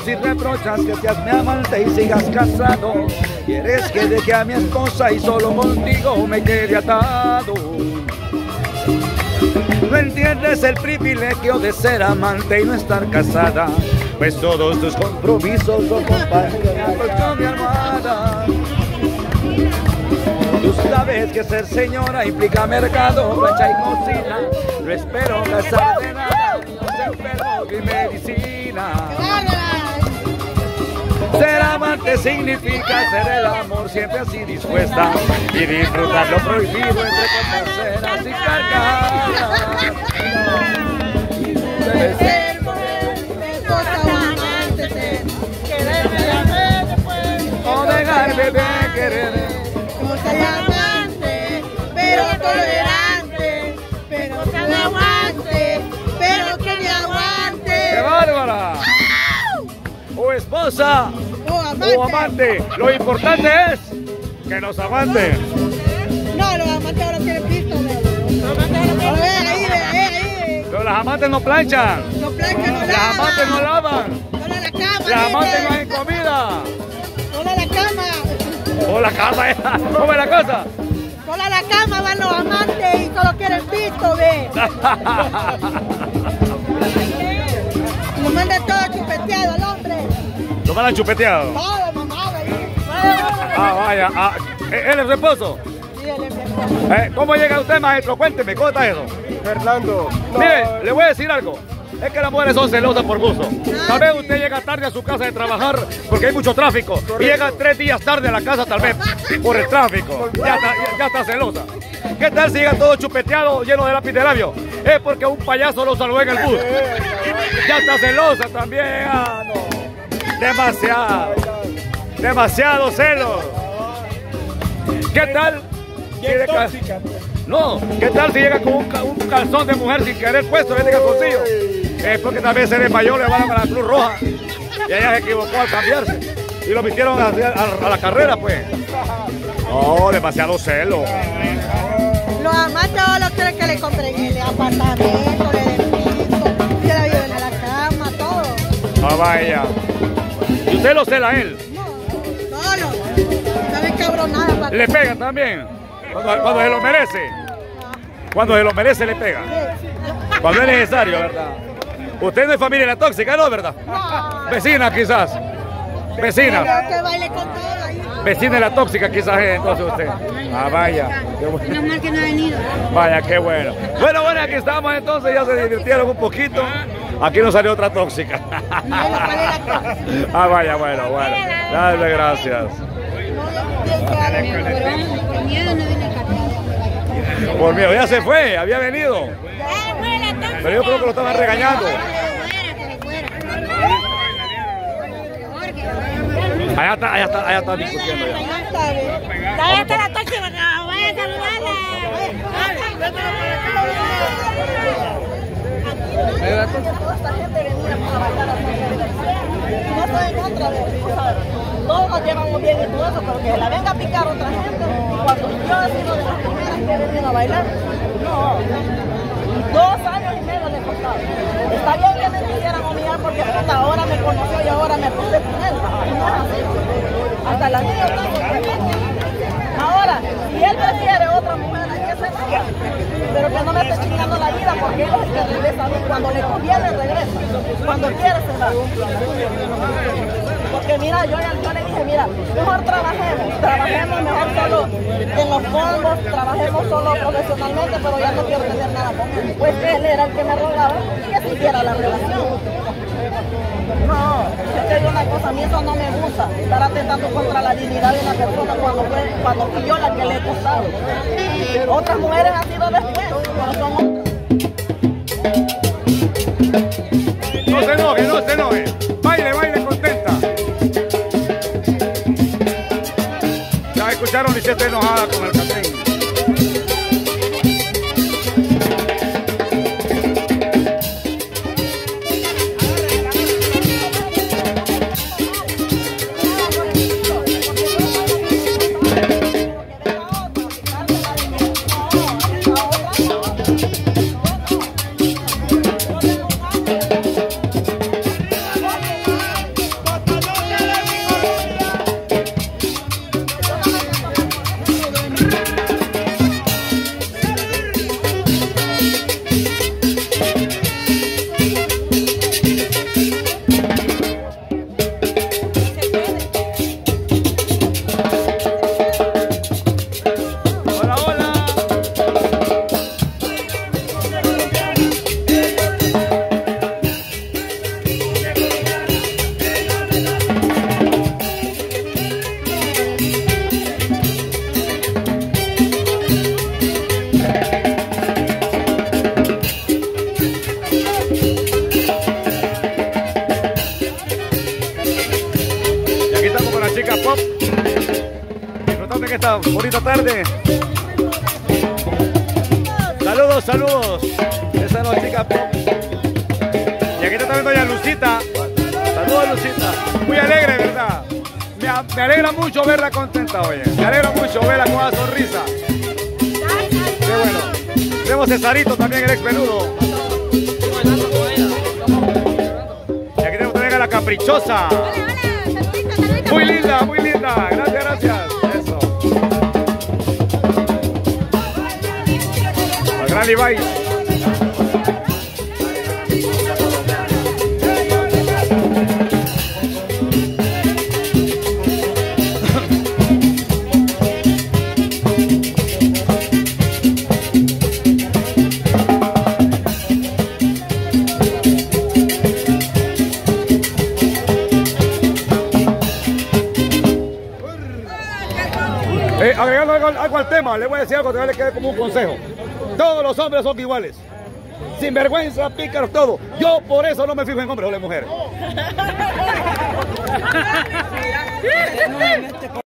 miras y reprochas que seas mi amante y sigas casado. Quieres que deje a mi esposa y solo contigo me quede atado. No entiendes el privilegio de ser amante y no estar casada, pues todos tus compromisos son con mi almohada. Tú sabes que ser señora implica mercado, plancha y cocina. No espero casar de nada, los enfermos y medicina. Ser amante significa ser el amor siempre así dispuesta y disfrutar lo prohibido entre compañeras y dejar bebé querer. Soy amante, pero tolerante, pero que me aguante, pero que me aguante. ¡Qué bárbara! O esposa amante. o amante. Lo importante es que nos aguante. No, los amantes ahora tienen pisto, ve. Ve ahí, ve ahí, ahí. Pero las amantes no planchan. No planchan, no Las amantes no lavan. lavan. A la cama. Las amantes no hay comida. A la cama. O la casa esa. ¿Cómo es la cosa? Solo a la cama van los amantes y solo quieren pisto, ve. Lo mandan todo chupeteado. Lo van a chupeteado. Todo, mamá, ve. Ah, vaya. Ah, ¿Él es su esposo? Sí, él es mi esposo. Eh, ¿Cómo llega usted, maestro? Cuénteme, ¿cómo está eso? Fernando. Mire, le voy a decir algo. Es que las mujeres son celosas por gusto. Tal vez usted llega tarde a su casa de trabajar porque hay mucho tráfico. Y llega tres días tarde a la casa tal vez por el tráfico. Ya está, ya, ya está celosa. ¿Qué tal si llega todo chupeteado, lleno de lápiz de labio? Es porque un payaso lo saludó en el bus. Ya está celosa también. Ah, no. Demasiado. Demasiado celos. ¿Qué tal? si de ca- no, ¿qué tal si llega con un, un calzón de mujer sin querer puesto en este calzoncillo? Es porque tal vez eres mayor, le van a la Cruz Roja y ella se equivocó al cambiarse y lo metieron a, a- a la carrera, pues. No, demasiado celo. Los amantes solo quieren que le compren el apartamento, le den piso, que la lleven a la cama, todo. Ah, vaya. ¿Y usted lo cela a él? No, solo. Saben cabronada para ¿Le pega también? Cuando, cuando se lo merece. Cuando se lo merece, le pega. Cuando es necesario, ¿verdad? Usted no es familia de la tóxica, ¿no? ¿Verdad? No. Vecina, quizás. Vecina. Que baile con todo ahí. Vecina de la tóxica quizás es entonces usted. Ah, vaya. Menos mal que no ha venido. Vaya, qué bueno. Bueno, bueno, aquí estamos entonces, ya se divirtieron un poquito. Aquí nos salió otra tóxica. Ah, vaya, bueno, bueno. Dale, gracias. Por miedo no ya se fue, había venido. Pero yo creo que lo estaban regañando. Allá está, allá está, allá está discutiendo ya. Ahí está la tóxica, vaya a saludarla. No estoy en contra de eso. Todos nos llevamos bien y todo eso, pero que la venga a picar otra gente, cuando yo he sido de las primeras que he venido a bailar, no. Dos años y medio le he costado. Está bien que me quisieran humillar porque puta, ahora me conoció y ahora me puse con él. No es así. Hasta la niña está con Ahora, si él prefiere otra mujer, hay que se vaya. Pero que no me esté chingando la vida porque él es el que regresa a mí. Cuando le conviene, regresa. Cuando quiere, se va. Porque mira, yo, yo le dije, mira, mejor trabajemos, trabajemos mejor solo en los fondos, trabajemos solo profesionalmente, pero ya no quiero tener nada con él. Pues él era el que me rogaba que siguiera la relación. No, es que hay una cosa, a mí eso no me gusta, estar atentando contra la dignidad de una persona cuando, fue, cuando fui yo la que le he gustado. Otras mujeres han sido después, pero son se está enojada con el catén. en esta bonita tarde. Saludos, saludos. Esa no chica. Y aquí está también doña Lucita. Saludos, Lucita. Muy alegre, ¿verdad? Me, alegra mucho verla contenta, oye. Me alegra mucho verla con una sonrisa. Qué bueno. Tenemos Cesarito también, el ex peludo. Y aquí tenemos también a la caprichosa. Muy linda, muy linda. Gracias, gracias. Eso. Gran Levi. agregando algo, al tema, le voy a decir algo que le quede como un consejo. Todos los hombres son iguales. Sin vergüenza, pícaros, todo. Yo por eso no me fijo en hombres o en mujeres.